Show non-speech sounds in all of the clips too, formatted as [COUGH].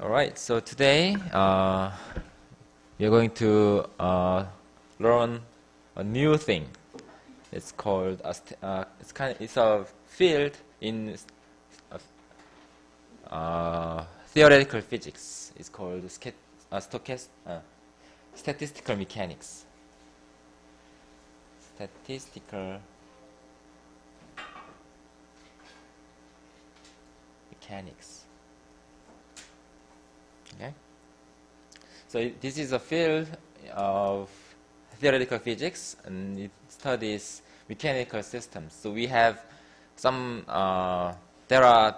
All right, so today uh, we're going to uh, learn a new thing. It's called uh, it's kind of, it's a field in uh, theoretical physics. It's called uh, uh, statistical mechanics. Statistical mechanics. Okay. So this is a field of theoretical physics, and it studies mechanical systems. So we have some. Uh, there are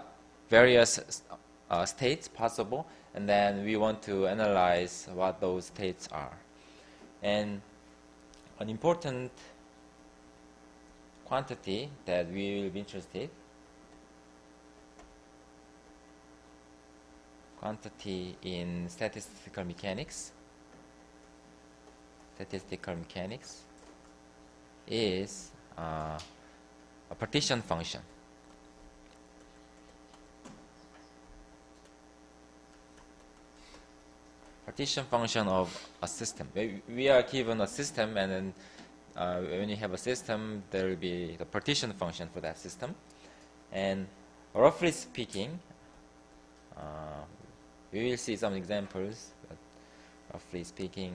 various uh, states possible, and then we want to analyze what those states are. And an important quantity that we will be interested quantity in statistical mechanics statistical mechanics is uh, a partition function. Partition function of a system. We are given a system and then uh, when you have a system there will be the partition function for that system. And roughly speaking uh, we will see some examples, but roughly speaking,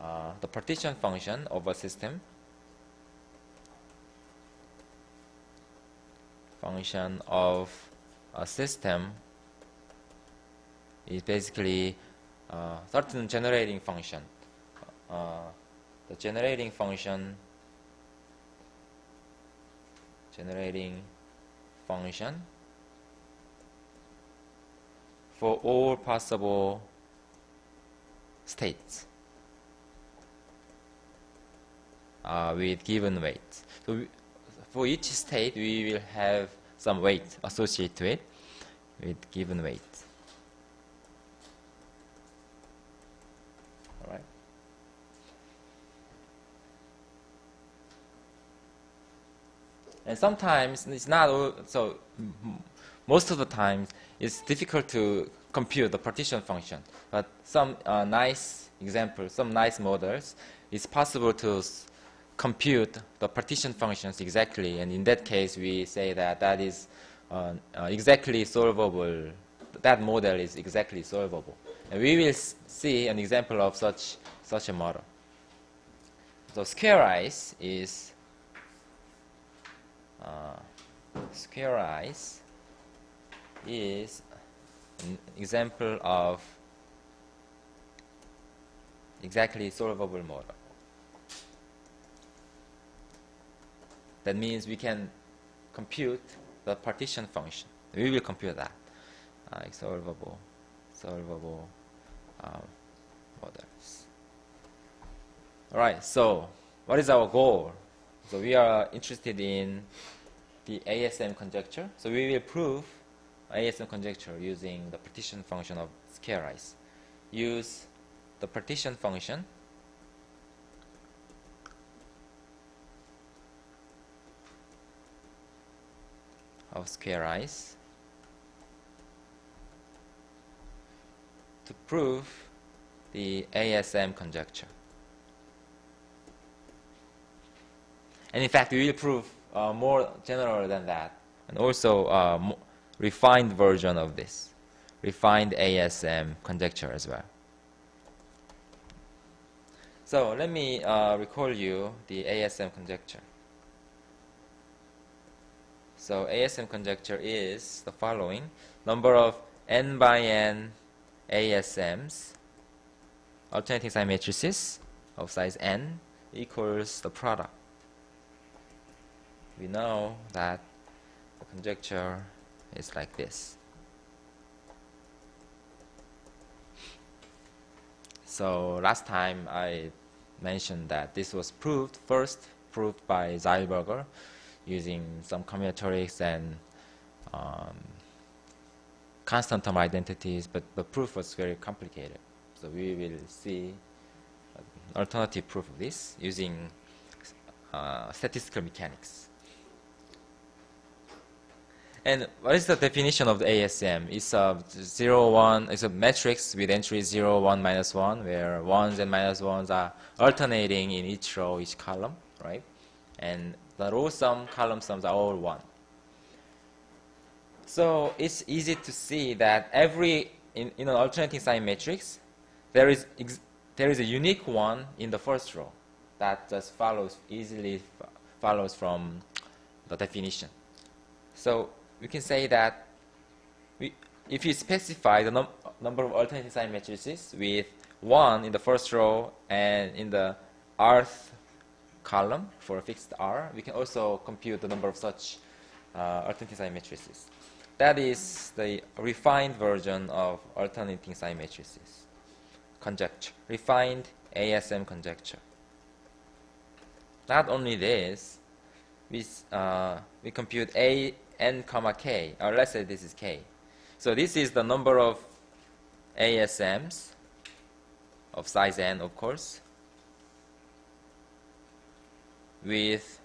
uh, the partition function of a system function of a system is basically uh, certain generating function. Uh, the generating function generating function for all possible states uh, with given weights. So we, for each state, we will have some weight associated to it with given weight. All right. And sometimes it's not all, so most of the times it's difficult to compute the partition function. But some uh, nice examples, some nice models, it's possible to compute the partition functions exactly. And in that case, we say that that is uh, uh, exactly solvable. That model is exactly solvable. And we will see an example of such, such a model. So square ice is uh, square ice is an example of exactly solvable model. That means we can compute the partition function. We will compute that. Uh, solvable, solvable um, models. All right. So, what is our goal? So we are interested in the ASM conjecture. So we will prove ASM conjecture using the partition function of square ice. Use the partition function of square ice to prove the ASM conjecture. And in fact, we will prove uh, more general than that, and also uh, refined version of this, refined ASM conjecture as well. So let me uh, recall you the ASM conjecture. So ASM conjecture is the following: number of n by n ASMs, alternating sign matrices of size n equals the product. We know that the conjecture is like this. So last time I mentioned that this was proved first proved by Zeilberger using some combinatorics and um, constant term identities, but the proof was very complicated. So we will see alternative proof of this using uh, statistical mechanics. And what is the definition of the ASM? It's a 0, 1, it's a matrix with entries 0, 1, minus 1, where 1s and minus 1s are alternating in each row, each column, right? And the row sum, column sums are all 1. So it's easy to see that every, in, in an alternating sign matrix, there is, there is a unique one in the first row that just follows, easily follows from the definition. So we can say that we, if you specify the num number of alternating sign matrices with 1 in the first row and in the rth column for a fixed r, we can also compute the number of such uh, alternating sign matrices. That is the refined version of alternating sign matrices. Conjecture. Refined ASM conjecture. Not only this, we, uh, we compute A n comma k, or let's say this is k. So this is the number of ASMs of size n, of course, with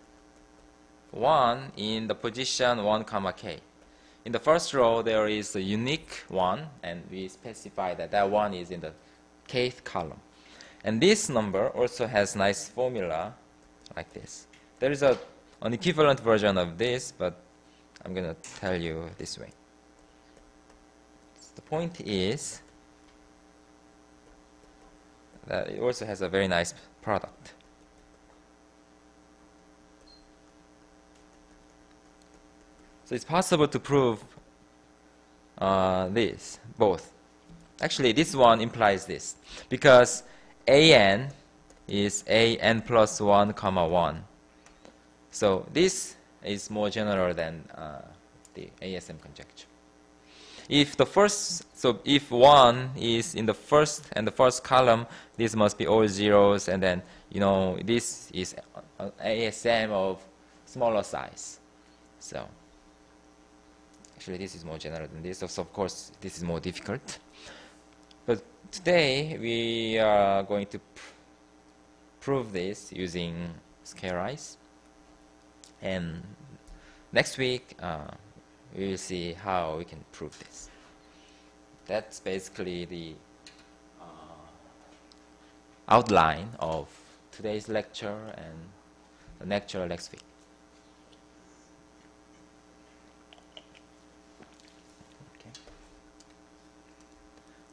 1 in the position 1 comma k. In the first row, there is a unique one, and we specify that that one is in the kth column. And this number also has nice formula like this. There is a, an equivalent version of this, but I'm going to tell you this way. So the point is that it also has a very nice product. So it's possible to prove uh, this, both. Actually, this one implies this, because an is an plus 1 comma 1. So this is more general than uh, the ASM conjecture. If the first, so if 1 is in the first and the first column, this must be all zeros, and then, you know, this is an ASM of smaller size. So actually this is more general than this, so of course this is more difficult. But today we are going to pr prove this using square ice. And next week, uh, we will see how we can prove this. That's basically the uh, outline of today's lecture and the lecture next week. Okay.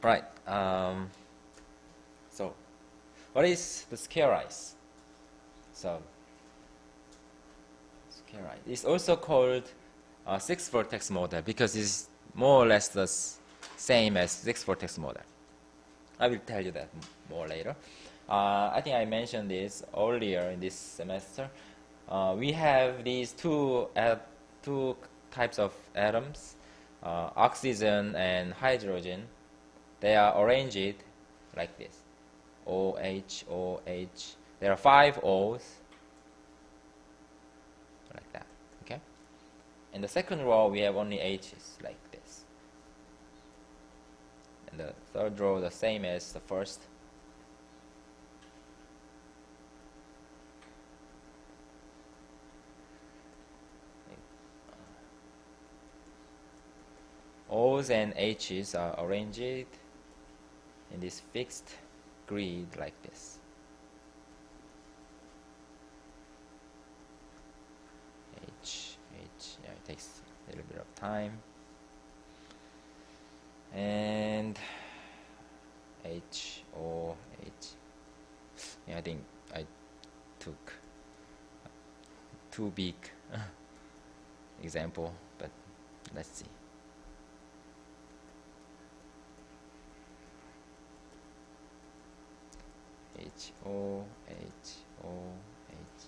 Right. Um, so, what is the square ice? So, right. It's also called a six vertex model because it's more or less the same as six vertex model. I will tell you that more later. Uh, I think I mentioned this earlier in this semester. Uh, we have these two uh, two types of atoms, uh, oxygen and hydrogen. They are arranged like this: OH, OH. There are five O's In the second row, we have only H's like this. And the third row, the same as the first. O's and H's are arranged in this fixed grid like this. Time. And H O H. Yeah, I think I took too big [LAUGHS] example but let's see. H O H O H.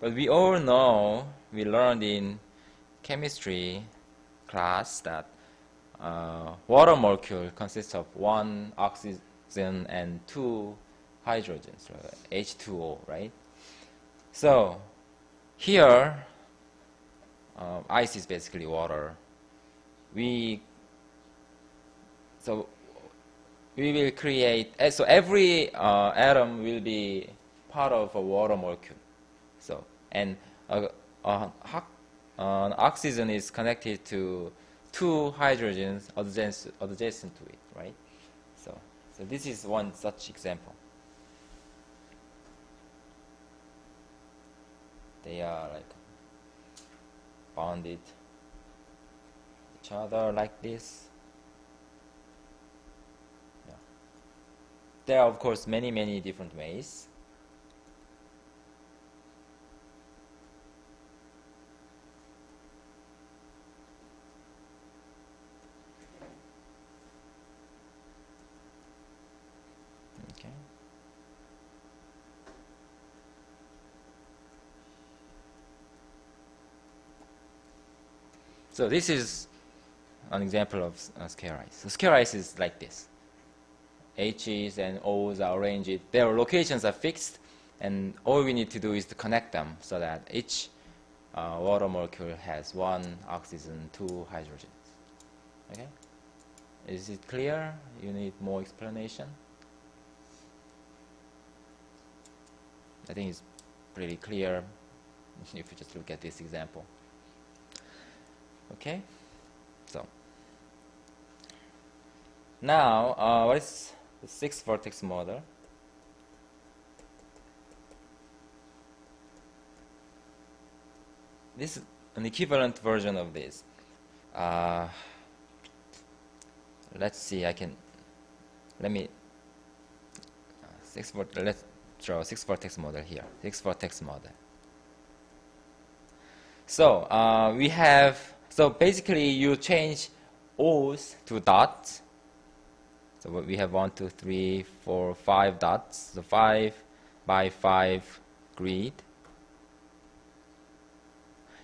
But we all know we learned in chemistry class that uh, water molecule consists of one oxygen and two hydrogens, H2O, right? So here, uh, ice is basically water. We so we will create eh, so every uh, atom will be part of a water molecule. So and a, a uh, oxygen is connected to two hydrogens adjacent, adjacent to it, right? So, so this is one such example. They are like bonded each other like this. Yeah. There are of course many many different ways. Okay. So this is an example of uh, square ice. So square ice is like this. H's and O's are arranged. Their locations are fixed, and all we need to do is to connect them so that each uh, water molecule has one oxygen, two hydrogens. Okay? Is it clear? You need more explanation? I think it's pretty clear if you just look at this example. Okay, so now uh, what is the six vertex model? This is an equivalent version of this. Uh, let's see. I can let me six vort. Let's draw six vertex model here. Six vertex model. So uh, we have so basically you change O's to dots. So we have one, two, three, four, five dots. So five by five grid.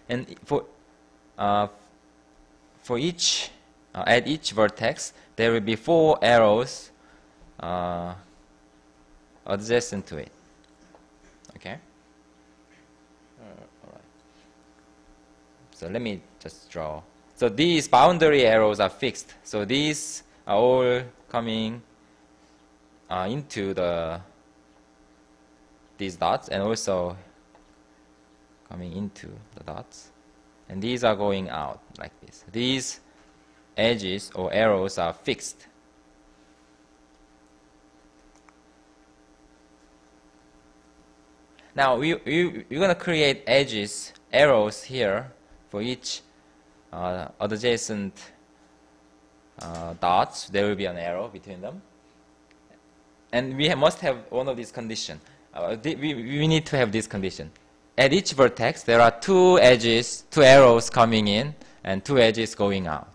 And for uh, for each uh, at each vertex there will be four arrows uh, adjacent to it. Okay. So let me just draw. So these boundary arrows are fixed. So these are all coming uh, into the these dots and also coming into the dots. And these are going out like this. These edges or arrows are fixed. Now we, we, we're going to create edges, arrows here for each uh, adjacent uh, dots. There will be an arrow between them. And we must have one of these conditions. Uh, we, we need to have this condition. At each vertex, there are two edges, two arrows coming in, and two edges going out.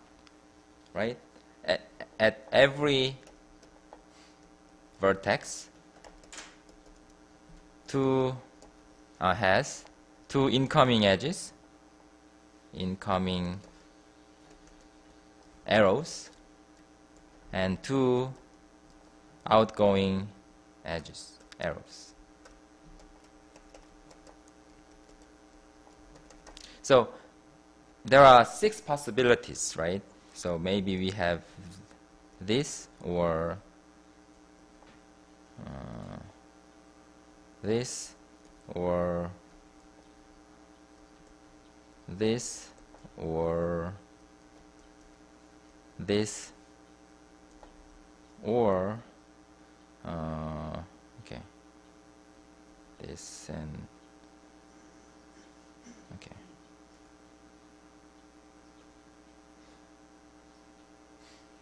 Right? At, at every vertex, two uh, has two incoming edges, incoming arrows, and two outgoing edges, arrows. So there are six possibilities, right? So maybe we have this or uh, this or this or this or uh, okay. This and okay.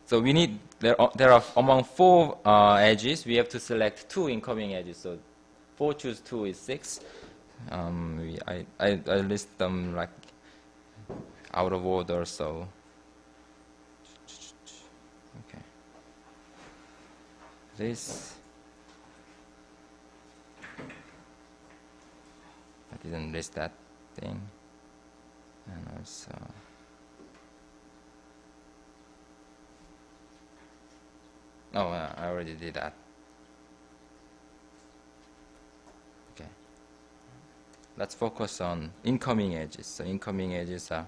So we need there are, there are among four uh, edges we have to select two incoming edges. So 4 choose 2 is 6 um, we, I, I, I list them like out of order so. Okay. This. I didn't list that thing. And also. Oh uh, I already did that. Okay. Let's focus on incoming edges. So incoming edges are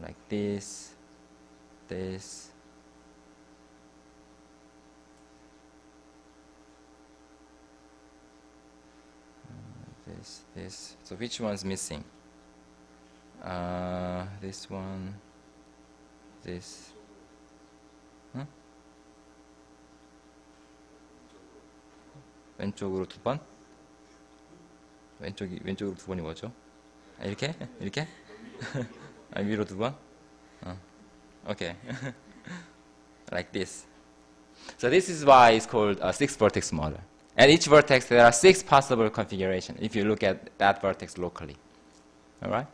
like this this this, this. So which one's missing? uh, this one, this. 응? 왼쪽으로 두 번? 왼쪽이 왼쪽으로 두 번이 뭐죠? 아, 이렇게? 이렇게? 아, 위로 두 번? 어. Okay. [LAUGHS] like this. So this is why it's called a six vertex model. At each vertex, there are six possible configurations if you look at that vertex locally. All right?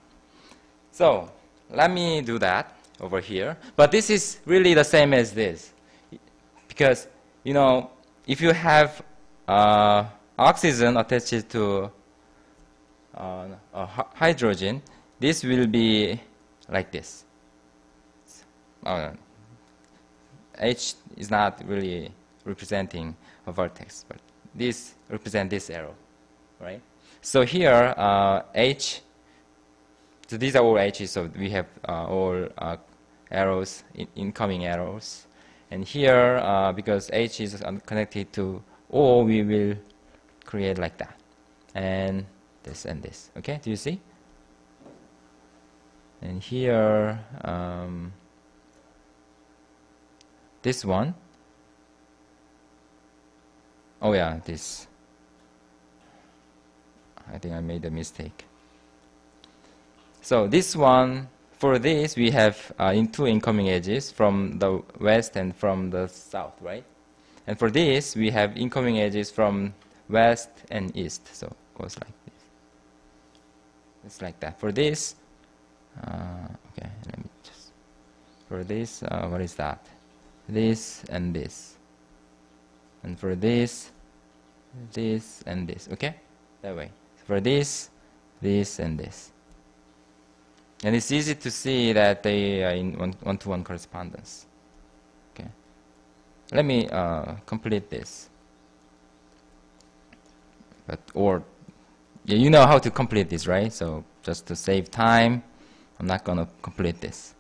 So let me do that over here. But this is really the same as this. Because, you know, if you have uh, oxygen attached to uh, a hydrogen, this will be like this. Uh, H is not really representing a vertex, but this represents this arrow, right? So here, uh, H, so these are all H's, so we have uh, all uh, arrows, in incoming arrows. And here, uh, because H is connected to O, we will create like that. And this and this, okay? Do you see? And here, um, this one, oh yeah, this. I think I made a mistake. So this one, for this, we have uh, in two incoming edges from the west and from the south, right? And for this, we have incoming edges from west and east, so it goes like this. It's like that. For this, uh, okay, let me just, for this, uh, what is that? This and this. And for this, this and this, okay? That way. For this, this and this. And it's easy to see that they are in one-to-one -one correspondence. Okay. Let me uh, complete this. But or yeah, you know how to complete this, right? So just to save time, I'm not going to complete this.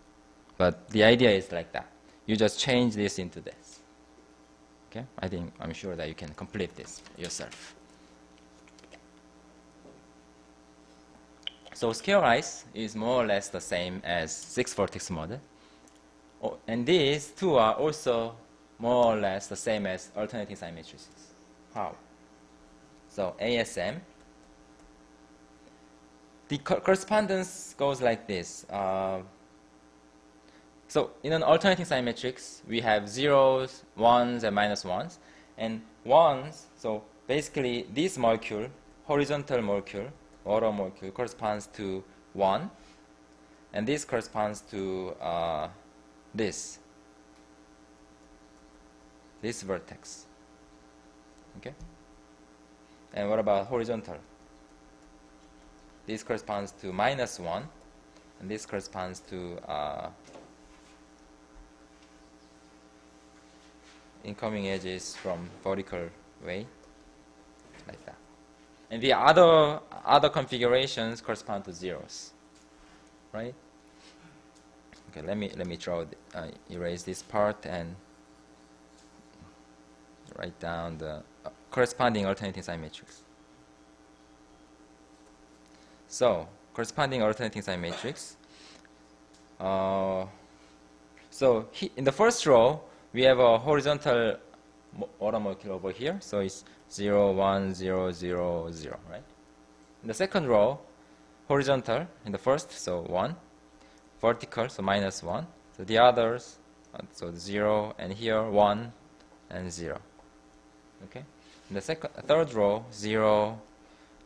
But the idea is like that. You just change this into this. Okay? I think I'm sure that you can complete this yourself. So square ice is more or less the same as six vertex model. Oh, and these two are also more or less the same as alternating sign matrices. How? So ASM. The co correspondence goes like this. Uh, so in an alternating sign matrix, we have zeros, ones, and minus ones. And ones, so basically this molecule, horizontal molecule, water molecule corresponds to 1, and this corresponds to uh, this, this vertex. Okay? And what about horizontal? This corresponds to minus 1, and this corresponds to uh, incoming edges from vertical way, like that. And the other, other configurations correspond to zeros, right? Okay, let me, let me draw, uh, erase this part and write down the uh, corresponding alternating sign matrix. So, corresponding alternating sign matrix. Uh, so, in the first row, we have a horizontal water molecule over here. So, it's 0, 1, 0, 0, 0, right? In the second row, horizontal in the first, so 1. Vertical, so minus 1. So the others, uh, so 0, and here 1 and 0. Okay? In the second, third row, 0,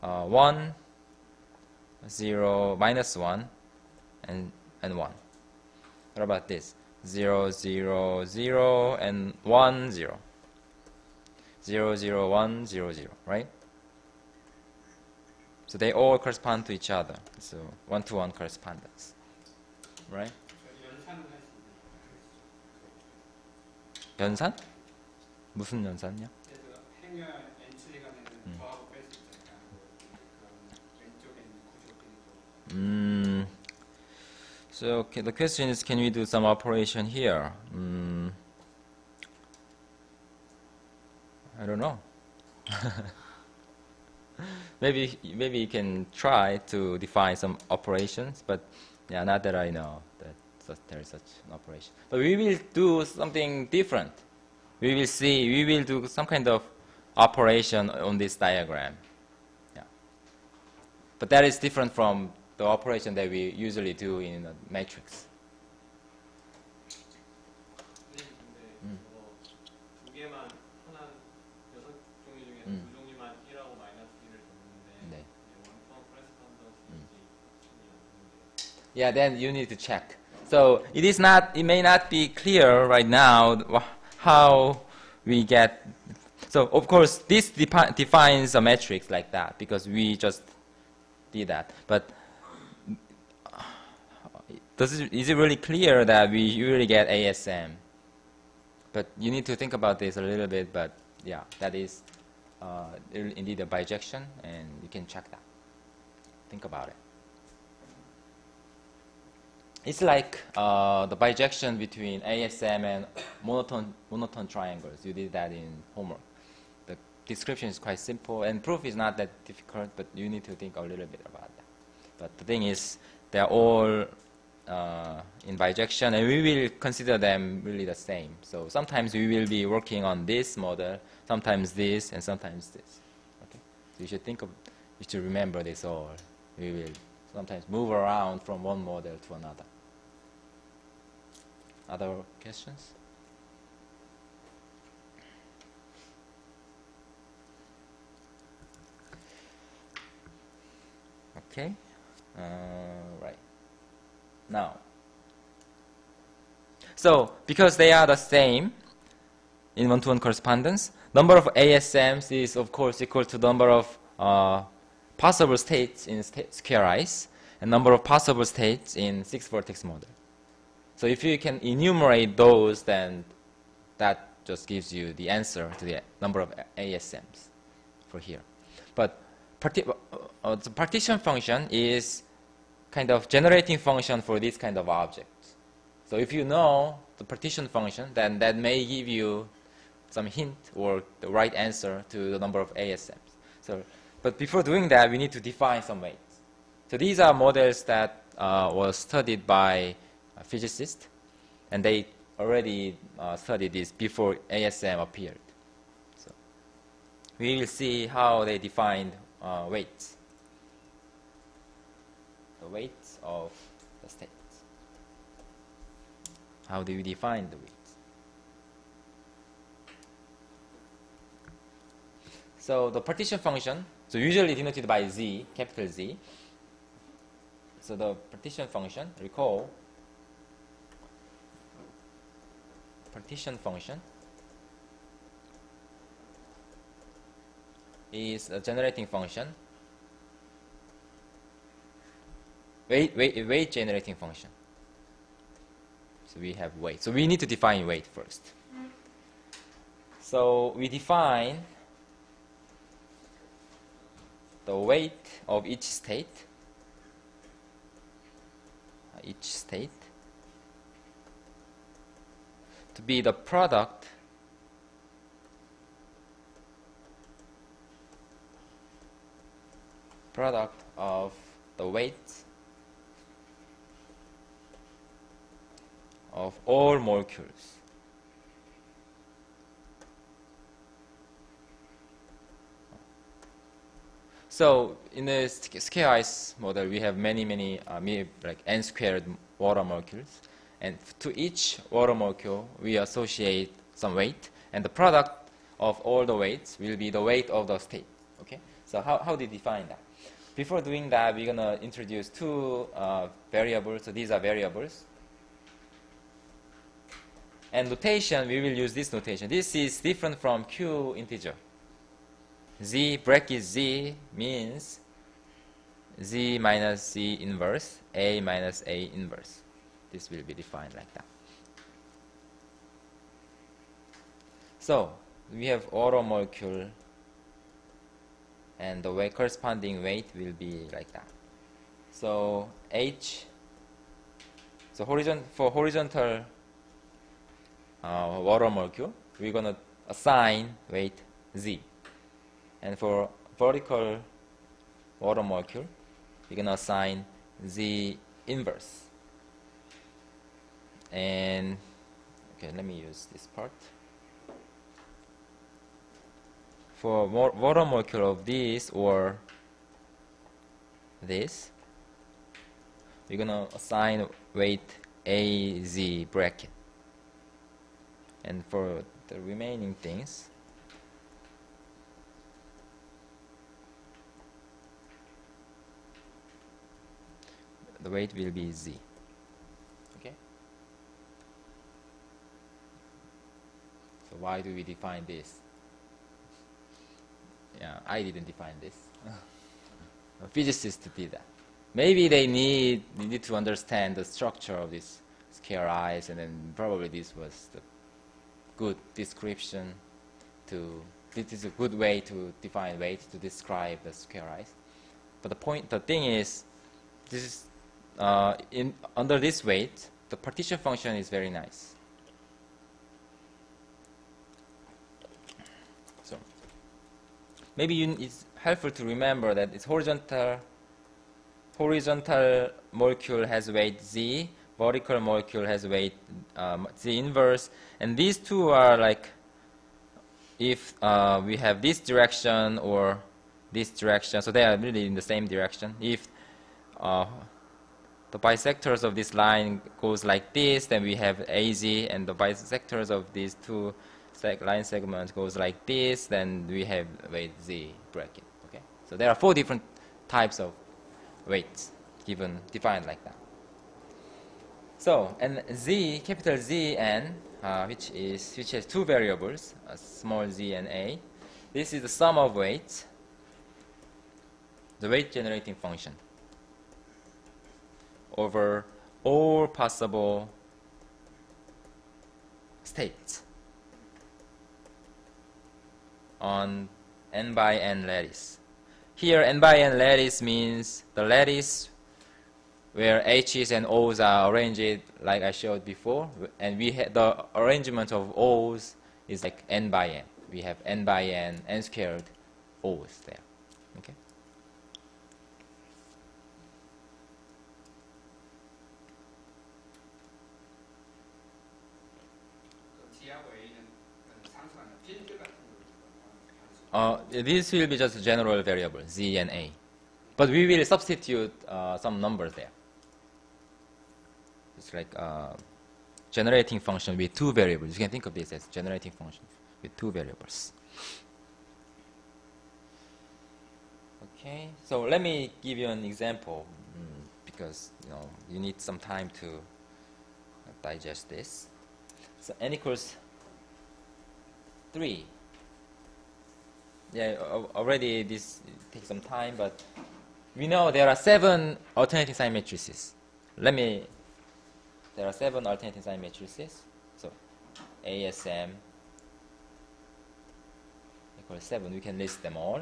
uh, 1, 0, minus 1, and, and 1. What about this? 0, 0, 0, and 1, 0. 0, 0, 1, 0, 0, right? So they all correspond to each other. So one-to-one -one correspondence, right? 연산? 무슨 연산이요? 음. So okay, the question is, can we do some operation here? Mm, I don't know. [LAUGHS] maybe maybe you can try to define some operations, but Yeah, not that I know that there is such an operation. But we will do something different. We will see, we will do some kind of operation on this diagram. Yeah. But that is different from the operation that we usually do in a matrix. 선생님 근데 음. 저거 두 개만 하나 여섯 종류 중에 음. 두 종류만 1하고 마이너스 1을 줬는데 네. 원통 음. 코레스폰던스인지 Yeah, then you need to check. So it is not, it may not be clear right now wh- how we get. So of course this depi- defines a matrix like that because we just did that. But does it, is it really clear that we usually get ASM? But you need to think about this a little bit. But yeah, that is uh, indeed a bijection, and you can check that. Think about it. It's like uh, the bijection between ASM and monotone, monotone triangles. You did that in homework. The description is quite simple, and proof is not that difficult, but you need to think a little bit about that. But the thing is, they're all uh, in bijection, and we will consider them really the same. So sometimes we will be working on this model, sometimes this, and sometimes this. Okay? So you should think of, you should remember this all. We will sometimes move around from one model to another. Other questions? Okay. Uh, right. Now. So, because they are the same in one-to-one correspondence, number of ASMs is of course equal to number of uh, possible states in sta square ice and number of possible states in six vertex model. So if you can enumerate those, then that just gives you the answer to the number of ASMs for here. But uh, uh, the partition function is kind of generating function for this kind of object. So if you know the partition function, then that may give you some hint or the right answer to the number of ASMs. So, but before doing that, we need to define some weights. So these are models that uh, were studied by a physicist, and they already uh, studied this before ASM appeared. So we will see how they defined uh, weights, the weights of the states. How do we define the weights? So the partition function, so usually denoted by z, capital Z. So the partition function, recall, partition function is a generating function, weight, weight, weight generating function. So we have weight. So we need to define weight first. So we define the weight of each state, each state, to be the product product of the weights of all molecules. So in the square ice model, we have many, many, uh, like n squared water molecules, and to each water molecule, we associate some weight, and the product of all the weights will be the weight of the state. Okay. So how how do you define that? Before doing that, we're gonna introduce two uh, variables. So these are variables. And notation, we will use this notation. This is different from Q integer. Z bracket Z means Z minus Z inverse, A minus A inverse. This will be defined like that. So we have auto molecule and the corresponding weight will be like that. So H so horizon for horizontal uh, water molecule, we're gonna assign weight Z. And for vertical water molecule, we're gonna assign Z inverse. And okay, let me use this part. For water molecule of this or this, we're gonna assign weight AZ bracket. And for the remaining things, the weight will be Z. Okay? So why do we define this? Yeah, I didn't define this. [LAUGHS] A physicist did that. Maybe they need need to understand the structure of this square ice, and then probably this was the good description to this is a good way to define weight to describe the ice. But the point, the thing is, this is uh, in under this weight, the partition function is very nice. So maybe you, it's helpful to remember that it's horizontal horizontal molecule has weight z, vertical molecule has weight um, z inverse, and these two are like if uh, we have this direction or this direction, so they are really in the same direction. If uh, the bisectors of this line goes like this, then we have AZ, and the bisectors of these two seg line segments goes like this, then we have weight Z bracket. Okay, so there are four different types of weights given defined like that. So and Z capital Z n, uh, which is which has two variables, a small z and a. This is the sum of weights, the weight generating function over all possible states on n by n lattice. Here n by n lattice means the lattice where H's and O's are arranged like I showed before, and we the arrangement of O's is like n by n. We have n by n, n squared O's there. Okay. Uh, this will be just general variable, z and a. But we will substitute uh, some numbers there. It's like uh, generating function with two variables. You can think of this as generating function with two variables. Okay, so let me give you an example mm, because you know you need some time to digest this. So n equals three. Yeah, already this takes some time, but we know there are seven alternating sign matrices. Let me. There are seven alternating sign matrices. So ASM equals seven. We can list them all.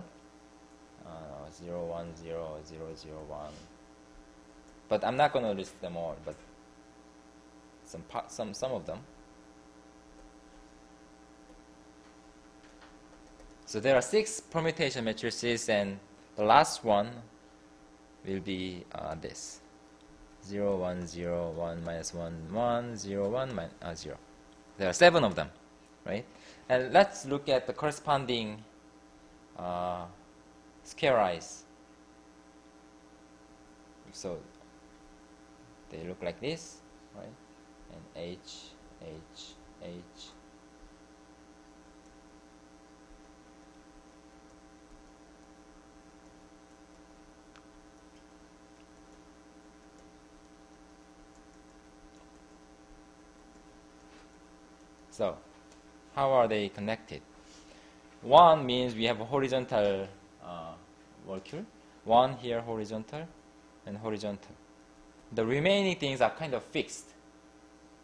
Uh, zero one zero zero zero one. But I'm not going to list them all. But some some some of them. So there are six permutation matrices, and the last one will be uh, this 0, 1, 0, 1, minus 1, 1, 0, 1, min- uh, 0. There are seven of them, right? And let's look at the corresponding uh, square ice. So they look like this, right? And H, H, H, So, how are they connected? One means we have a horizontal uh, molecule. One here horizontal and horizontal. The remaining things are kind of fixed.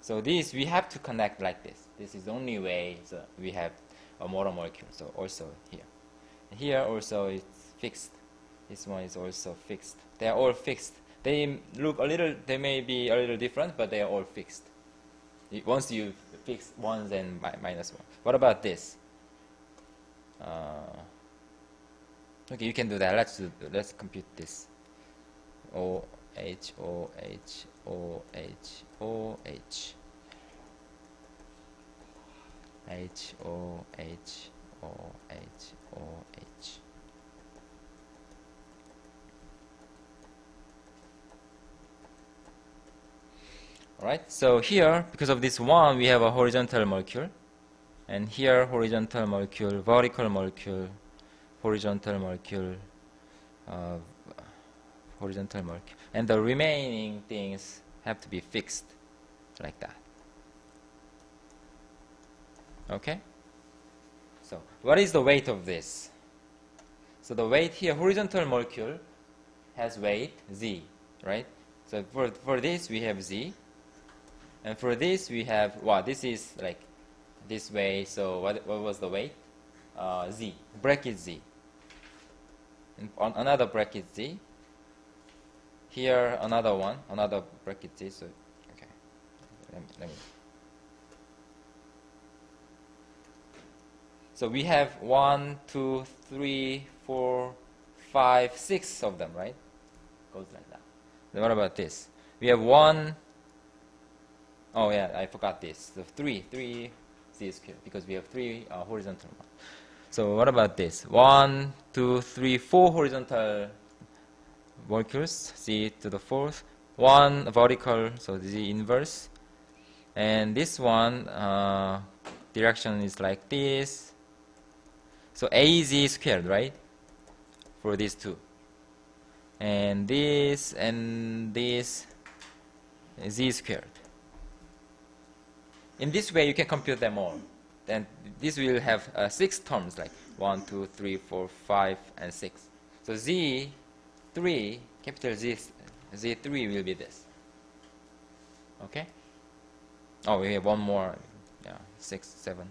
So these we have to connect like this. This is the only way so we have a motor molecule. So also here. Here also it's fixed. This one is also fixed. They are all fixed. They look a little, they may be a little different, but they are all fixed. Once you fix ones and mi- minus one. What about this? Uh, okay, you can do that. Let's do, let's compute this. Oh, H O H O H O H H O H O H O H Alright, so here, because of this one, we have a horizontal molecule. And here, horizontal molecule, vertical molecule, horizontal molecule, uh, horizontal molecule. And the remaining things have to be fixed like that. Okay? So, what is the weight of this? So the weight here, horizontal molecule has weight z, right? So for, for this we have z, and for this we have, wow, this is like this way, so what, what was the weight? Uh, z, bracket z. And on another bracket z. Here another one, another bracket z, so, okay. Let me, let me So we have one, two, three, four, five, six of them, right? Goes like that. Then what about this? We have one. Oh yeah, I forgot this. The three, three z squared because we have three uh, horizontal ones. So what about this? One, two, three, four horizontal molecules, z to the fourth. One vertical, so z inverse. And this one, uh, direction is like this. So AZ squared, right? For these two. And this and this Z squared. In this way, you can compute them all. Then this will have uh, six terms, like 1, 2, 3, 4, 5, and 6. So Z3, capital Z, Z3 will be this. Okay? Oh, we have one more. Yeah, 6, 7.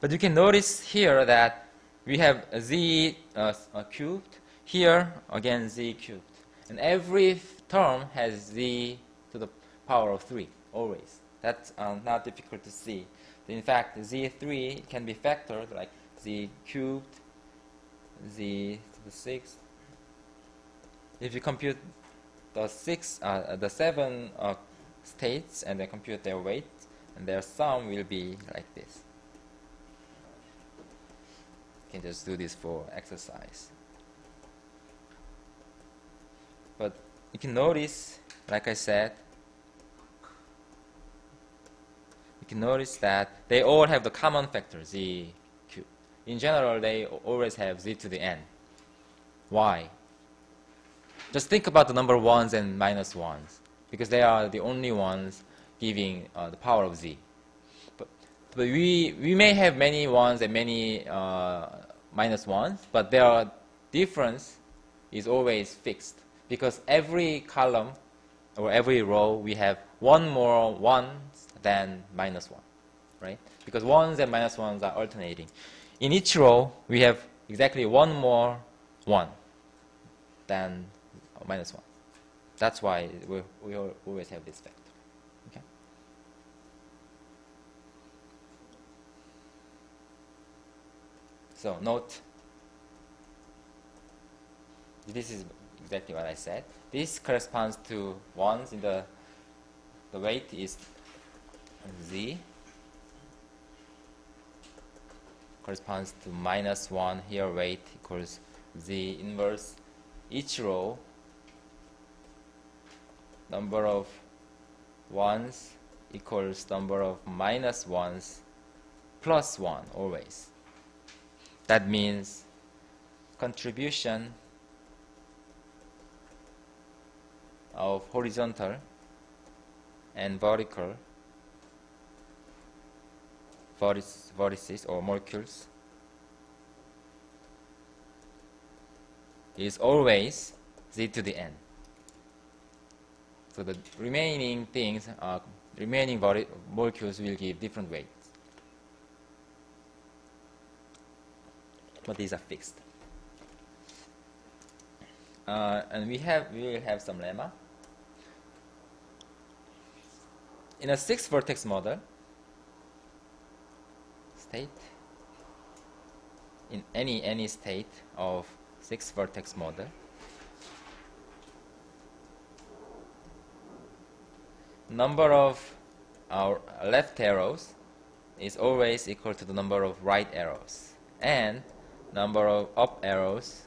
But you can notice here that we have z uh, uh, cubed, here again z cubed. And every term has z to the power of 3, always. That's uh, not difficult to see. In fact, z3 can be factored like z cubed, z to the 6th. If you compute the six, uh, the seven uh, states and then compute their weight, and their sum will be like this You can just do this for exercise. But you can notice, like I said, you can notice that they all have the common factor, z cubed. In general, they always have z to the n. Why? Just think about the number 1s and minus 1s, because they are the only ones giving uh, the power of z. But, but, we, we may have many 1s and many uh, minus 1s, but their difference is always fixed, because every column or every row we have one more 1 then minus 1, right? Because 1s and minus 1s are alternating. In each row, we have exactly one more 1 than minus 1. That's why we, we always have this fact. Okay? So note, this is exactly what I said. This corresponds to 1s in the, the weight is z corresponds to minus 1 here weight equals z inverse. Each row number of ones equals number of minus ones plus 1 always. That means contribution of horizontal and vertical vertices or molecules is always z to the n. So the remaining things, uh, remaining molecules will give different weights. but these are fixed. Uh, and we have we will have some lemma. In a six vertex model, state in any any state of six vertex model, number of our left arrows is always equal to the number of right arrows and number of up arrows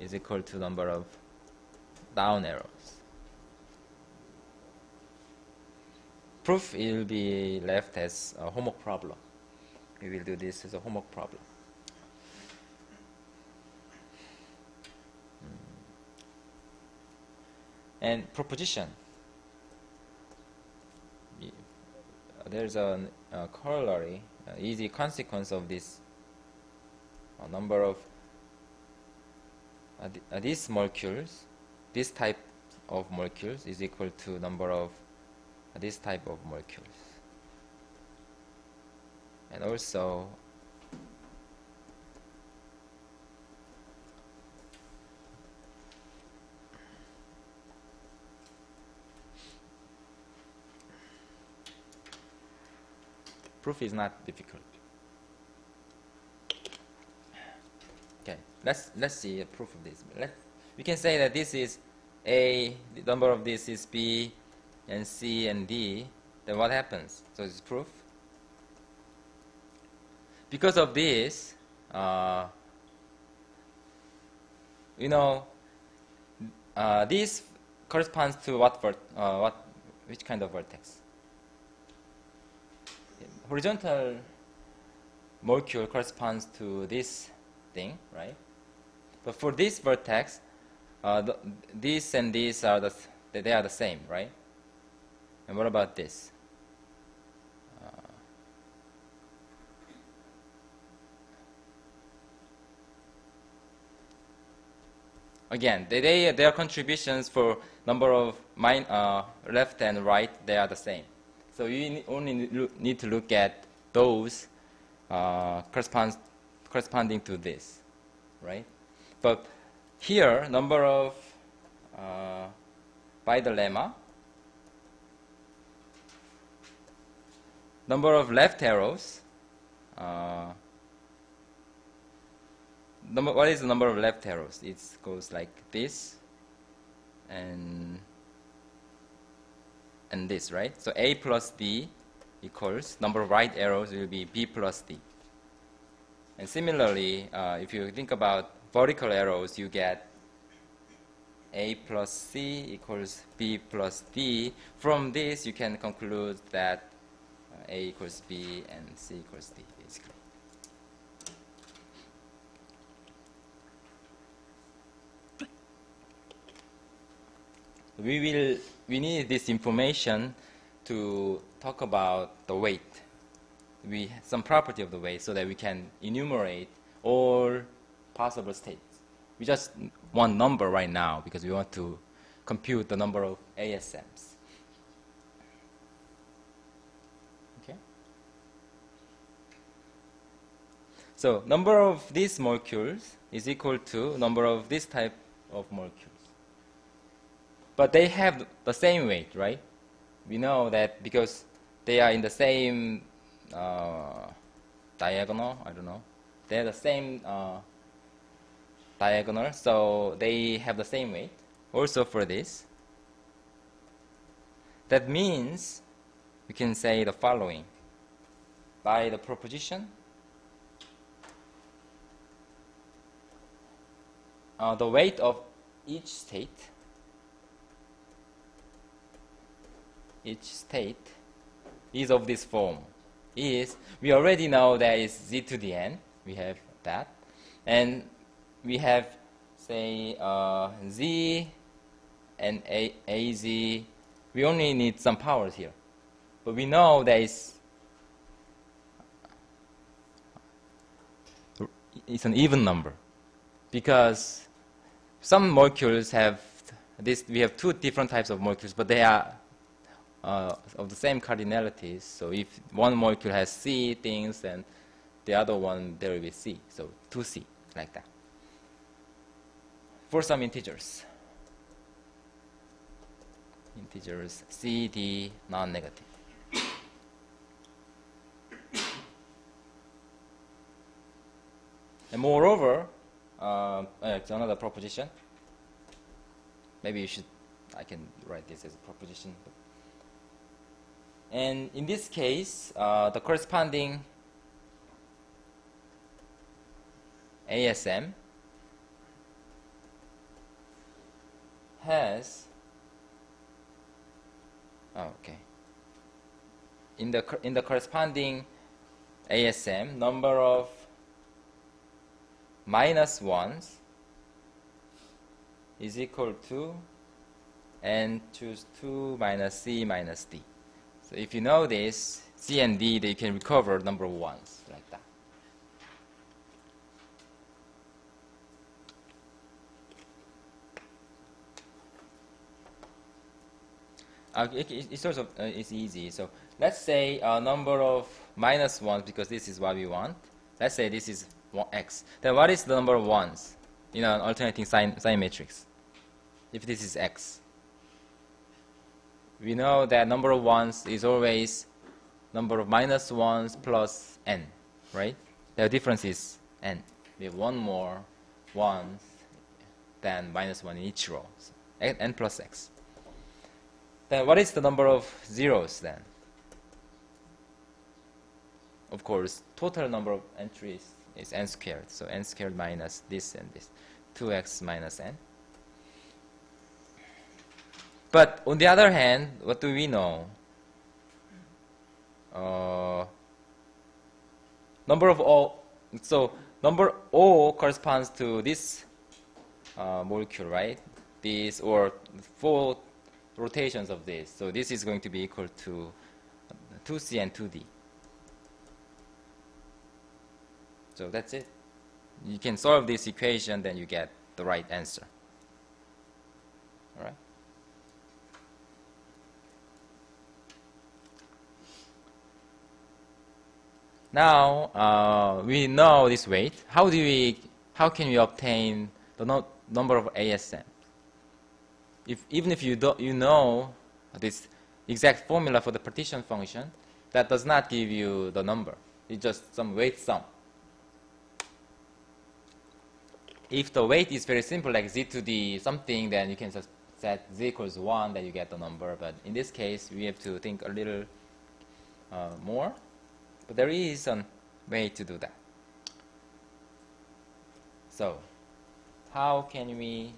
is equal to number of down arrows. Proof will be left as a homework problem. We will do this as a homework problem. And proposition. Uh, There's a, a corollary, easy consequence of this uh, number of uh, uh, these molecules, this type of molecules is equal to number of uh, this type of molecules. And also proof is not difficult. Okay, let's let's see a proof of this. Let we can say that this is A, the number of this is B, and C and D. Then what happens? So it's proof. Because of this, uh, you know, uh, this corresponds to what uh, what which kind of vertex? Horizontal molecule corresponds to this thing, right? But for this vertex, uh, this and this are the they are the same, right? And what about this? Again, they, they, their contributions for number of uh, left and right, they are the same. So you only need to look at those uh, corresponding to this, right? But here, number of uh, by the lemma, number of left arrows. Uh, number, what is the number of left arrows? It goes like this, and and this, right? So A plus D equals number of right arrows will be B plus D. And similarly, uh, if you think about vertical arrows, you get A plus C equals B plus D. From this, you can conclude that uh, A equals B and C equals D, basically. We will we need this information to talk about the weight. We some property of the weight so that we can enumerate all possible states. We just want number right now because we want to compute the number of ASMs. Okay. So number of these molecules is equal to number of this type of molecules. But they have the same weight, right? We know that because they are in the same uh, diagonal, I don't know. They're the same uh, diagonal, so they have the same weight. Also for this. That means we can say the following. By the proposition, uh, the weight of each state each state is of this form. Is we already know there is z to the n we have that. And we have say uh, z and a, az we only need some powers here. But we know there is it's an even number. Because some molecules have this we have two different types of molecules but they are uh, of the same cardinalities. So if one molecule has C things, then the other one there will be C. So 2C, like that. For some integers. Integers C, D, non-negative. and moreover, uh, another proposition. Maybe you should, I can write this as a proposition. And in this case, uh, the corresponding ASM has oh, okay in the in the corresponding ASM number of minus ones is equal to n choose 2 minus c minus d. So if you know this, c and d, then you can recover number ones like that. Uh, it- it's also uh, it's easy. So let's say a number of minus ones because this is what we want. Let's say this is one, x. Then what is the number of ones in an alternating sign, sign matrix? If this is x, we know that number of ones is always number of minus ones plus n, right? The difference is n. We have one more ones than minus one in each row. So n, plus x. Then what is the number of zeros then? Of course, total number of entries is n squared. So n squared minus this and this. 2x minus n. But on the other hand, what do we know? Uh, number of O. So number O corresponds to this uh, molecule, right? This or four rotations of this. So this is going to be equal to 2c and 2d. So that's it. You can solve this equation, then you get the right answer. All right? Now uh, we know this weight. How do we? How can we obtain the no, number of ASM? If even if you don't, you know this exact formula for the partition function, that does not give you the number. It's just some weight sum. If the weight is very simple, like z to the something, then you can just set z equals 1, then you get the number. But in this case, we have to think a little uh, more. But there is a way to do that. So, how can we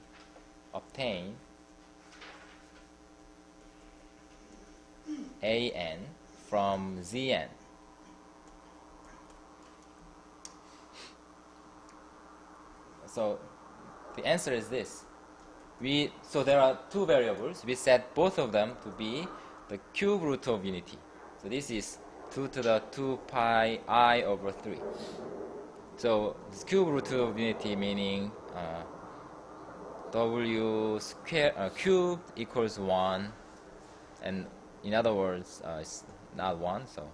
obtain an from zn? So, the answer is this. We, so there are two variables. We set both of them to be the cube root of unity. So this is 2 to the 2 pi i over 3. So this cube root of unity meaning uh, w square uh, cubed equals 1 and in other words uh, it's not 1 so.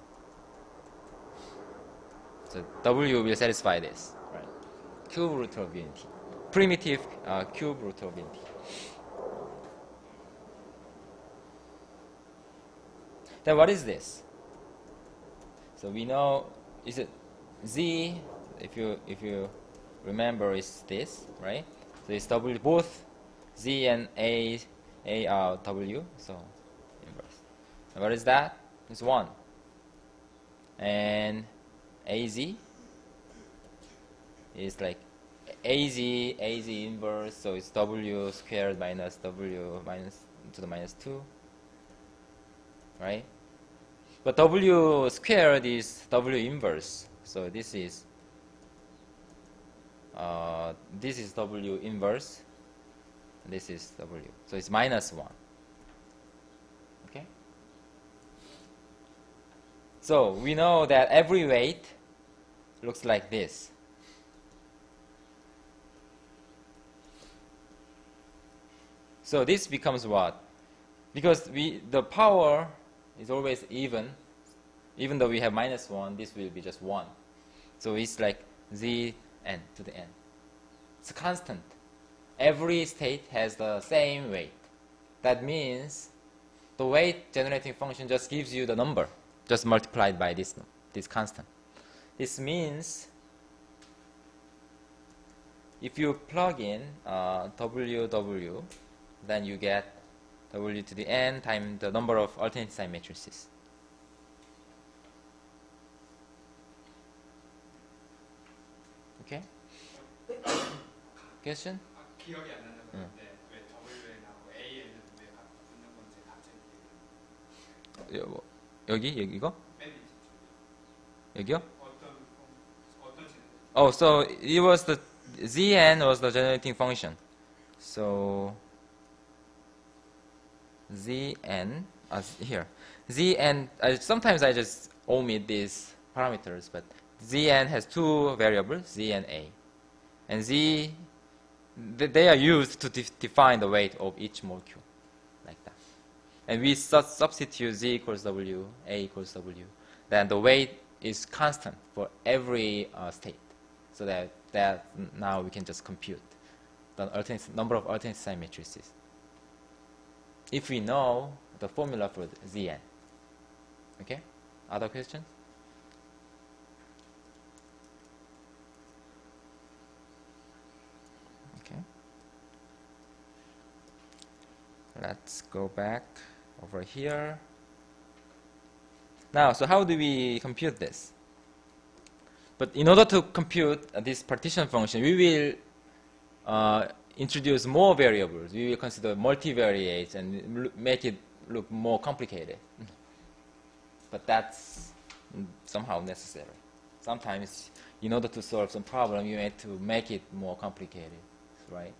So w will satisfy this right? Cube root of unity. Primitive uh, cube root of unity. Then what is this so we know is it z if you if you remember is this right? So it's w both z and a a are w so inverse. And what is that? It's 1 and az is like az az inverse so it's w squared minus w minus to the minus 2 right but w squared is w inverse. So this is uh, this is w inverse. This is w. So it's minus 1 okay? So we know that every weight looks like this. So this becomes what? Because we the power is always even. Even though we have minus 1 this will be just 1 so it's like z n to the n. It's constant. Every state has the same weight. That means the weight generating function just gives you the number just multiplied by this this constant. This means if you plug in uh, ww then you get W to the n times the number of alternate sign matrices. Okay? question? 여기? 여기 이거? 여기요? Oh, so it was the Zn was the generating function. So zn as here zn. Sometimes I just omit these parameters, but zn has two variables z and a, and z th- they are used to def- define the weight of each molecule, like that. And we su- substitute z equals w, a equals w. Then the weight is constant for every uh, state so that, that now we can just compute the alternate, number of alternate sign matrices. If we know the formula for Zn. Okay? Other questions? Okay. Let's go back over here. Now, so how do we compute this? But in order to compute this partition function, we will uh, introduce more variables. We will consider multivariates and make it look more complicated. [LAUGHS] But that's somehow necessary. Sometimes, in order to solve some problem, you need to make it more complicated, right?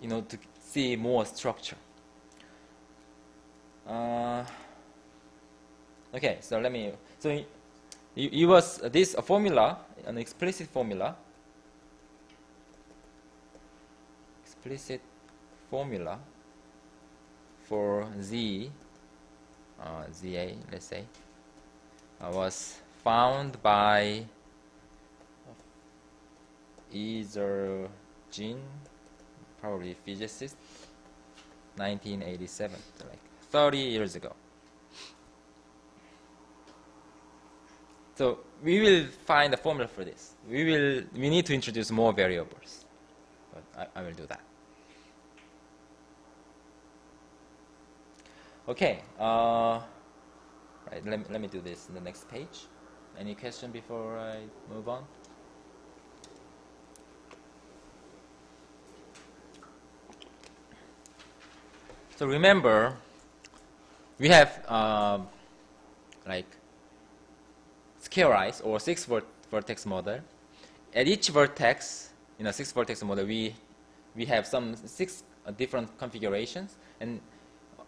In order to see more structure. Uh, okay, so let me. So it, it was this a formula, an explicit formula. Explicit formula for z, uh, za, let's say, uh, was found by either Jean, probably physicist, 1987, like 30 years ago. So we will find a formula for this. We will we need to introduce more variables. But I, I will do that. Okay. Uh, right. Let me, let me do this in the next page. Any question before I move on? So remember, we have um, like square ice or six vert- vertex model. At each vertex, in a six vertex model, we we have some six uh, different configurations, and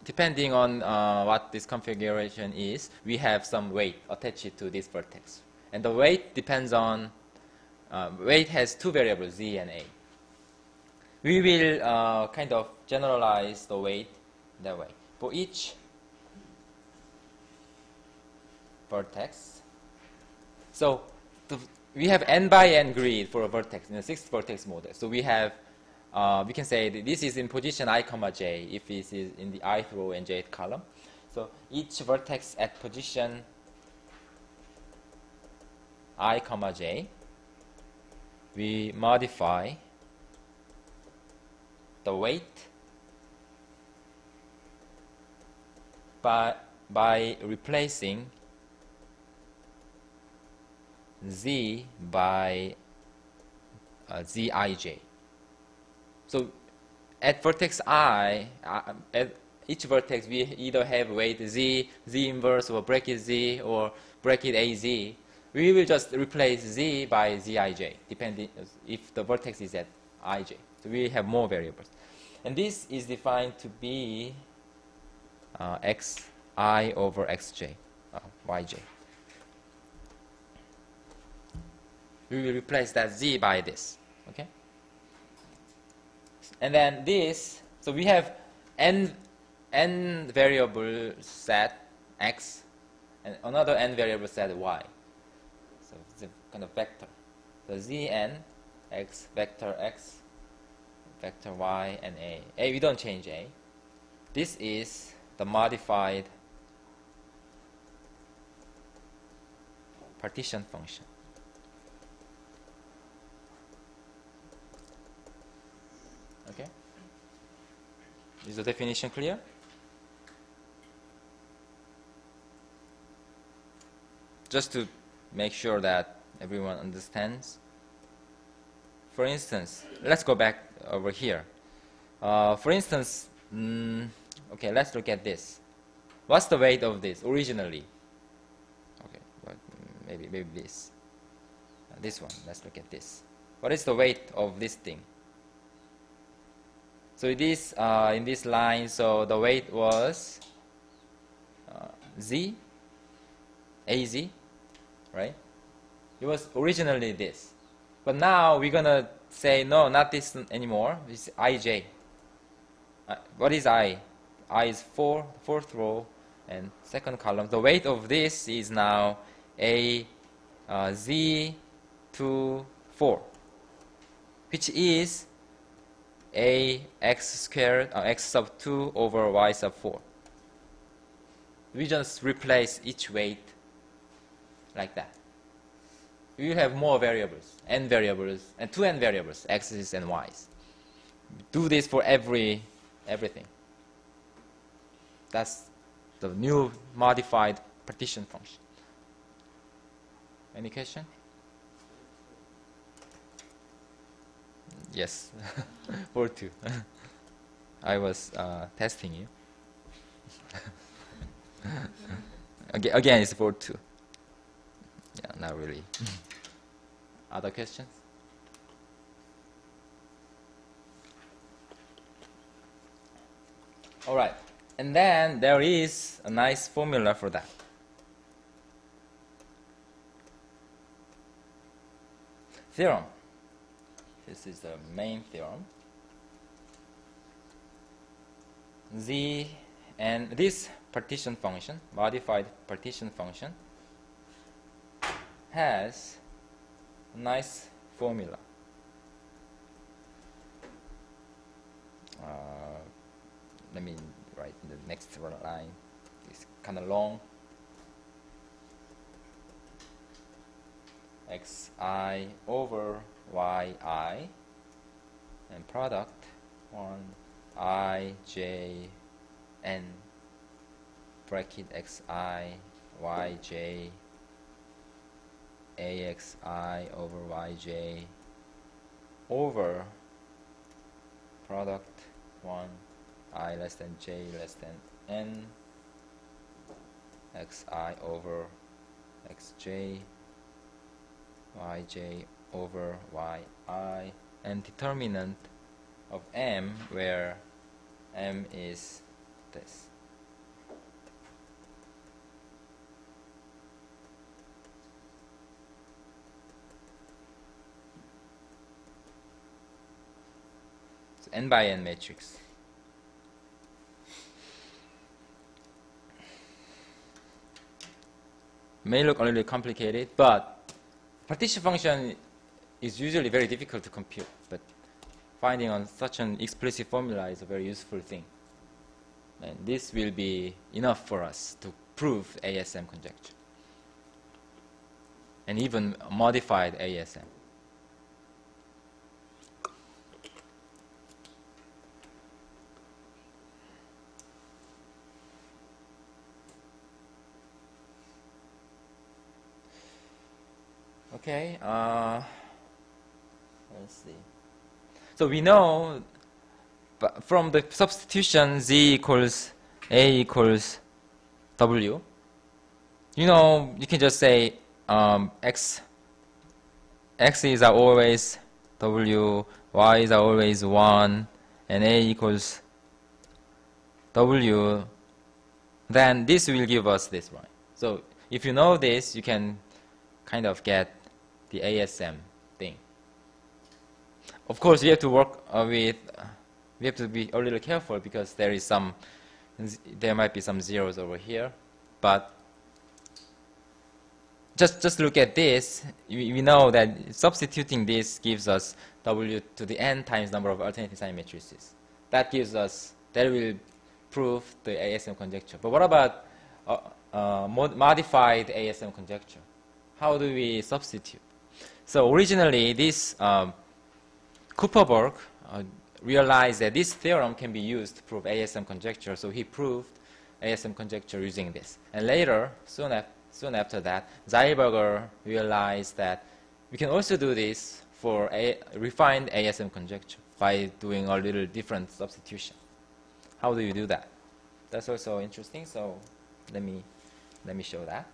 depending on uh, what this configuration is, we have some weight attached to this vertex, and the weight depends on uh, weight has two variables z and a. We will uh, kind of generalize the weight that way for each vertex. So the, we have n by n grid for a vertex in a six vertex model. So we have, uh, we can say this is in position i comma j if this is in the ith row and jth column. So each vertex at position i comma j, we modify the weight by, by replacing z by uh, zij. So at vertex i, uh, at each vertex we either have weight z, z inverse or bracket z or bracket az. We will just replace z by zij depending if the vertex is at ij. So we have more variables. And this is defined to be uh, xi over xj, uh, yj. we will replace that z by this. Okay? And then this, so we have n, n variable set x and another n variable set y. So it's a kind of vector. So zn, x, vector x, vector y, and a. A, we don't change a. This is the modified partition function. Okay? Is the definition clear? Just to make sure that everyone understands. for instance, let's go back over here. Uh, for instance, mm, okay, let's look at this. What's the weight of this originally? Okay, maybe maybe this. Uh, this one. Let's look at this. What is the weight of this thing? So it is uh, in this line. So the weight was uh, z, az, right? It was originally this, but now we're gonna say no, not this anymore. It's ij. Uh, what is i? i is four, fourth row, and second column. The weight of this is now a uh, z to 4, which is a x squared, uh, x sub 2 over y sub 4. We just replace each weight like that. We have more variables, n variables, and two n variables, x's and y's. Do this for every everything. That's the new modified partition function. Any question? Yes, [LAUGHS] for two. I was uh, testing you. [LAUGHS] again, again, it's for two. Yeah, not really. [LAUGHS] Other questions? All right. And then there is a nice formula for that. Theorem. This is the main theorem. Z and this partition function, modified partition function, has a nice formula. Uh, let me write the next line. It's kind of long. xi over yi and product 1 i j n bracket xi yj axi over yj over product 1 i less than j less than n x i over xj yj over yi and determinant of m where m is this. N by n matrix. May look a little complicated, but partition function is usually very difficult to compute, but finding on such an explicit formula is a very useful thing. And this will be enough for us to prove ASM conjecture. And even modified ASM. Okay, uh, see. So we know from the substitution z equals a equals w. You know, you can just say um, x x is always w, y is always 1, and a equals w, then this will give us this one. So if you know this, you can kind of get the ASM. Of course, we have to work uh, with, uh, we have to be a little careful because there is some, there might be some zeros over here, but just, just look at this. We, we know that substituting this gives us W to the n times number of alternating sign matrices. That gives us, that will prove the ASM conjecture. But what about uh, uh, mod modified ASM conjecture? How do we substitute? So originally, this um, Kuperberg uh, realized that this theorem can be used to prove ASM conjecture, so he proved ASM conjecture using this. And later, soon, af soon after that, Zeilberger realized that we can also do this for a refined ASM conjecture by doing a little different substitution. How do you do that? That's also interesting. So let me let me show that.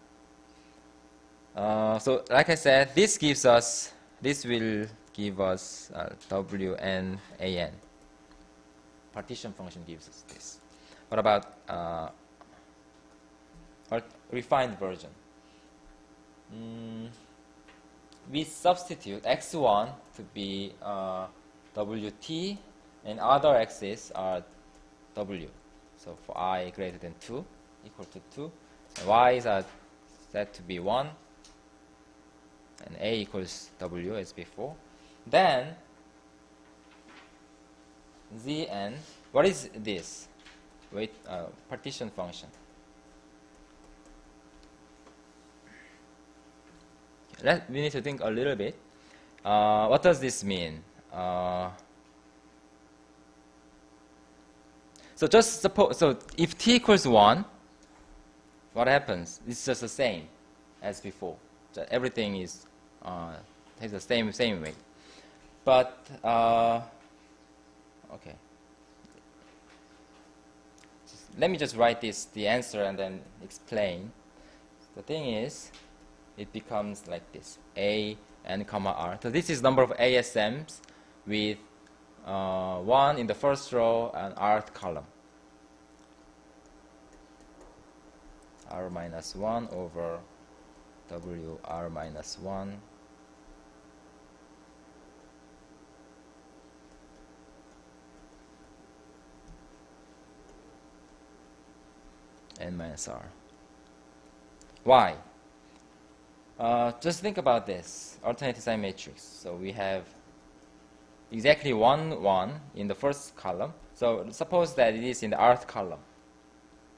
Uh, so like I said, this gives us this will give us uh, W N A N. Partition function gives us this. What about uh, refined version? Mm, we substitute x1 to be uh, wt and other x's are w. So for i greater than 2 equal to 2, and y is set to be 1 and a equals w as before. Then zn, what is this? Wait, uh, partition function. Let, we need to think a little bit. Uh, what does this mean? Uh, so just suppose, so if t equals 1, what happens? It's just the same as before. So everything is uh, the same same way. But uh, okay, just let me just write this the answer and then explain. The thing is, it becomes like this: a n comma r. So this is number of ASMs with uh, one in the first row and rth column. r minus 1 over w r minus 1 n minus r. Why? Uh, just think about this alternating sign matrix. So we have exactly one one in the first column. So suppose that it is in the rth column.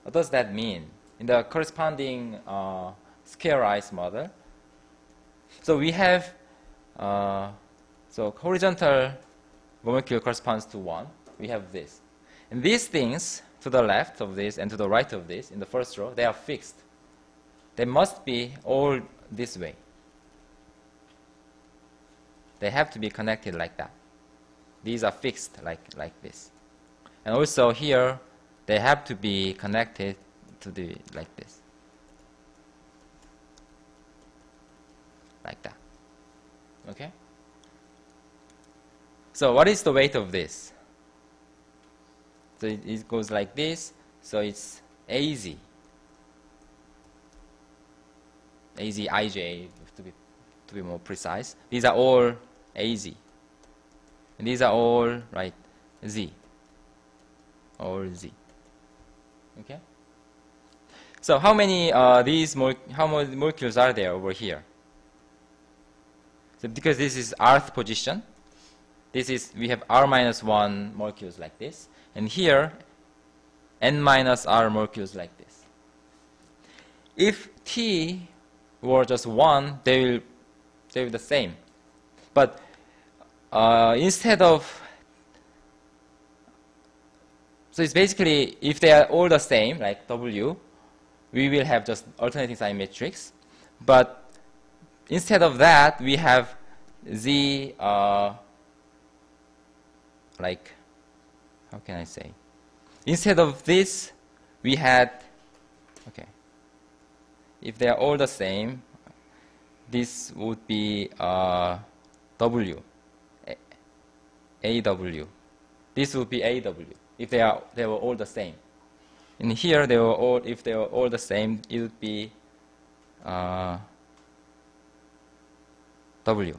What does that mean? In the corresponding uh, scalarized model, so we have uh, so horizontal molecule corresponds to one. We have this, and these things to the left of this and to the right of this in the first row they are fixed. They must be all this way. They have to be connected like that. These are fixed like, like this. And also here, they have to be connected to the like this. Like that. Okay? So what is the weight of this? So it, it goes like this. So it's AZ. To be, to be more precise. These are all AZ. And these are all, right, Z. All Z. Okay? So how many uh, these how many molecules are there over here? So because this is rth position, this is we have r minus one molecules like this, and here n minus r molecules like this. If t were just one, they will they will the same. But uh, instead of so it's basically if they are all the same, like W, we will have just alternating sign matrix. But instead of that, we have Z uh, like how can I say? Instead of this, we had okay if they are all the same, this would be uh, W, A, AW. This would be AW if they are they were all the same. In here, they were all if they were all the same, it would be uh, W.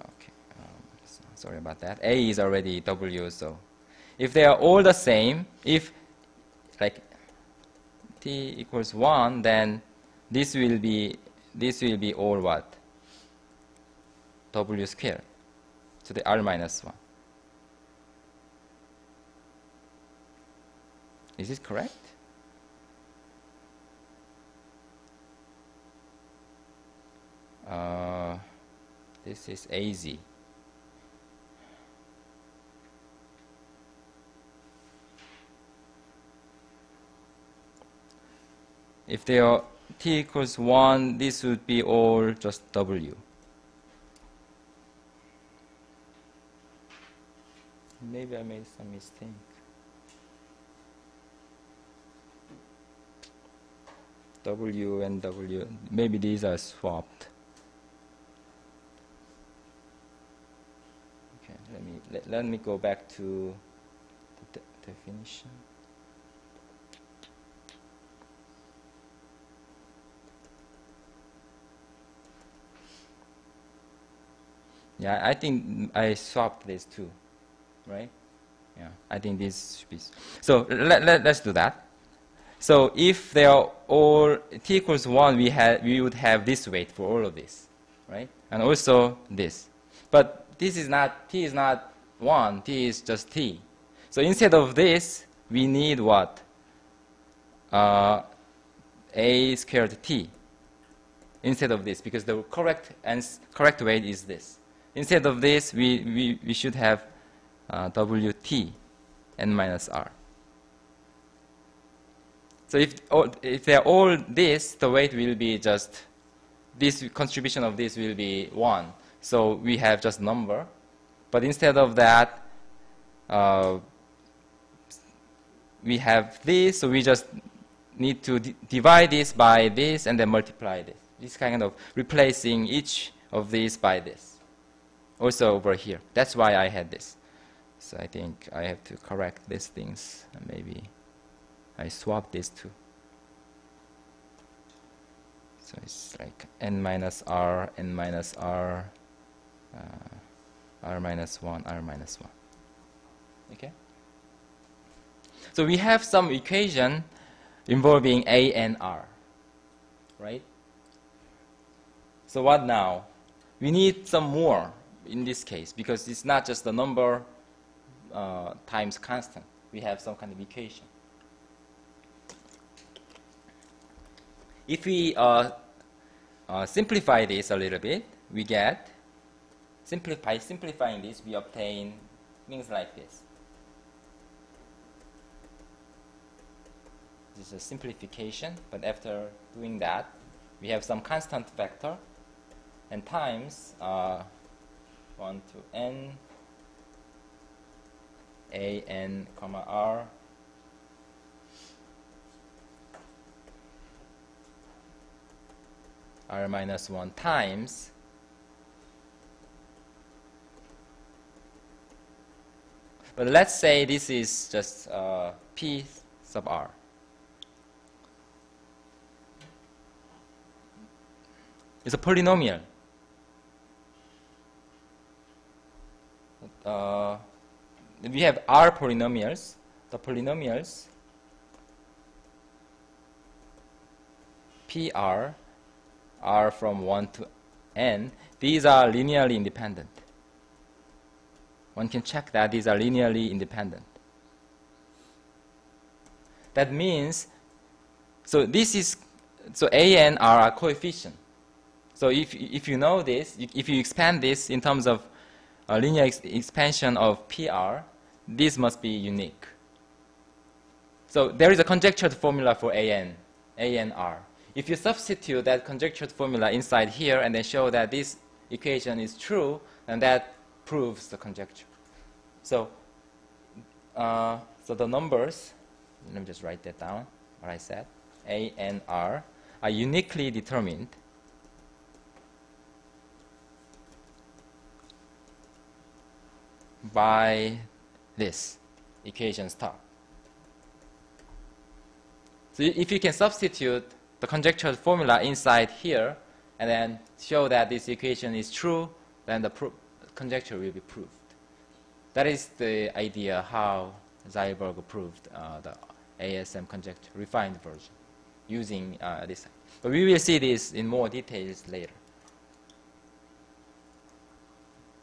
Okay, um, sorry about that. A is already W, so if they are all the same, if like t equals 1, then this will be this will be all what? w squared to the r minus 1. Is this correct? Uh, this is AZ. If they are t equals 1, this would be all just w. Maybe I made some mistake. W and W, maybe these are swapped. Okay, let me, let, let me go back to the de definition. Yeah, I think I swapped these two, right? Yeah, I think this should be. So let, let, let's do that. So if they are all t equals 1, we, have, we would have this weight for all of this, right? And also this. But this is not, t is not 1, t is just t. So instead of this, we need what? Uh, a squared t instead of this, because the correct, and correct weight is this. Instead of this, we, we, we should have uh, wt n minus r. So if, if they're all this, the weight will be just, this contribution of this will be 1. So we have just number. But instead of that, uh, we have this, so we just need to divide this by this and then multiply this. This kind of replacing each of these by this also over here. That's why I had this. So I think I have to correct these things. Maybe I swap these two. So it's like n minus r, n minus r, uh, r minus 1, r minus 1. Okay? So we have some equation involving a and r, right? So what now? We need some more in this case because it's not just the number uh, times constant. We have some kind of equation. If we uh, uh, simplify this a little bit, we get, simply, by simplifying this, we obtain things like this. This is a simplification, but after doing that, we have some constant vector and times uh, 1 to n, a n comma r, r minus 1 times But let's say this is just uh, p sub r. It's a polynomial. Uh, we have R polynomials. The polynomials PR are from 1 to n. These are linearly independent. One can check that these are linearly independent. That means, so this is, so A and R are coefficient. So if, if you know this, if you expand this in terms of a linear ex expansion of PR, this must be unique. So there is a conjectured formula for AN, ANR. If you substitute that conjectured formula inside here and then show that this equation is true, then that proves the conjecture. So, uh, so the numbers, let me just write that down, what I said, ANR, are uniquely determined by this equation star. So if you can substitute the conjectural formula inside here and then show that this equation is true, then the conjecture will be proved. That is the idea how Zeilberger proved uh, the ASM conjecture, refined version, using uh, this. But we will see this in more details later.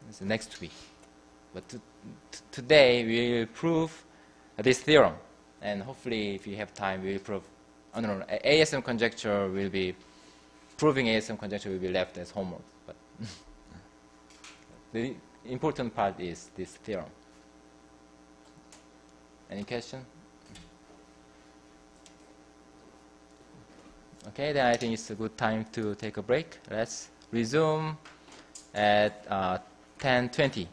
This next week. But to, today we will prove this theorem. And hopefully, if you have time, we will prove, I don't know, ASM conjecture will be, proving ASM conjecture will be left as homework. But [LAUGHS] the important part is this theorem. Any question? Okay. Okay, then I think it's a good time to take a break. Let's resume at uh, 10:20.